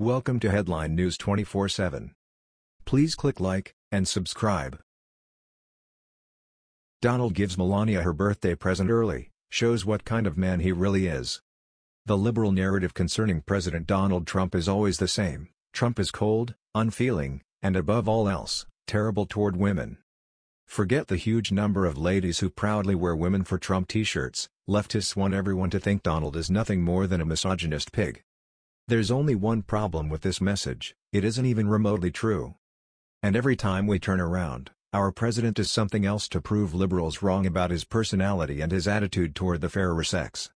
Welcome to Headline News 24/7. Please click like and subscribe. Donald gives Melania her birthday present early, shows what kind of man he really is. The liberal narrative concerning President Donald Trump is always the same. Trump is cold, unfeeling, and above all else, terrible toward women. Forget the huge number of ladies who proudly wear Women for Trump t-shirts, leftists want everyone to think Donald is nothing more than a misogynist pig. There's only one problem with this message, it isn't even remotely true. And every time we turn around, our president is something else to prove liberals wrong about his personality and his attitude toward the fairer sex.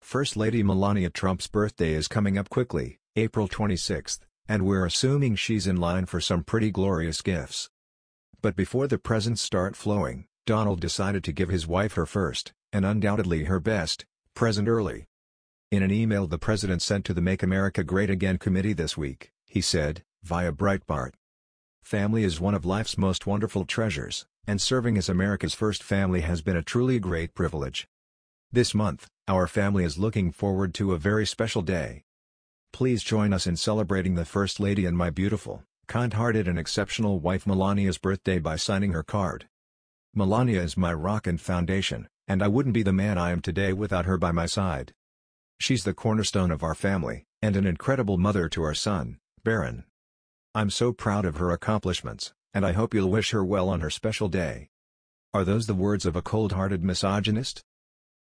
First Lady Melania Trump's birthday is coming up quickly, April 26, and we're assuming she's in line for some pretty glorious gifts. But before the presents start flowing, Donald decided to give his wife her first, and undoubtedly her best, present early. In an email the president sent to the Make America Great Again committee this week, he said, via Breitbart, Family is one of life's most wonderful treasures, and serving as America's first family has been a truly great privilege. This month, our family is looking forward to a very special day. Please join us in celebrating the First Lady and my beautiful, kind-hearted and exceptional wife Melania's birthday by signing her card. Melania is my rock and foundation, and I wouldn't be the man I am today without her by my side. She's the cornerstone of our family, and an incredible mother to our son, Barron. I'm so proud of her accomplishments, and I hope you'll wish her well on her special day. Are those the words of a cold-hearted misogynist?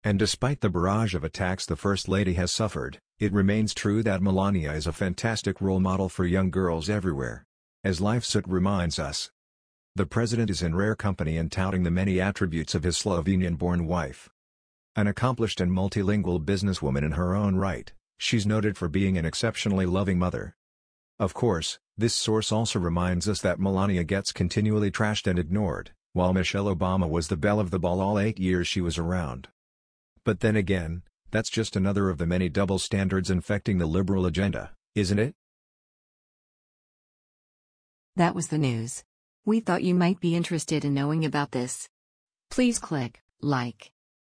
And despite the barrage of attacks the First Lady has suffered, it remains true that Melania is a fantastic role model for young girls everywhere. As LifeSite reminds us, the president is in rare company in touting the many attributes of his Slovenian-born wife. An accomplished and multilingual businesswoman in her own right, she's noted for being an exceptionally loving mother. Of course, this source also reminds us that Melania gets continually trashed and ignored, while Michelle Obama was the belle of the ball all eight years she was around. But then again, that's just another of the many double standards infecting the liberal agenda, isn't it? That was the news. We thought you might be interested in knowing about this. Please click like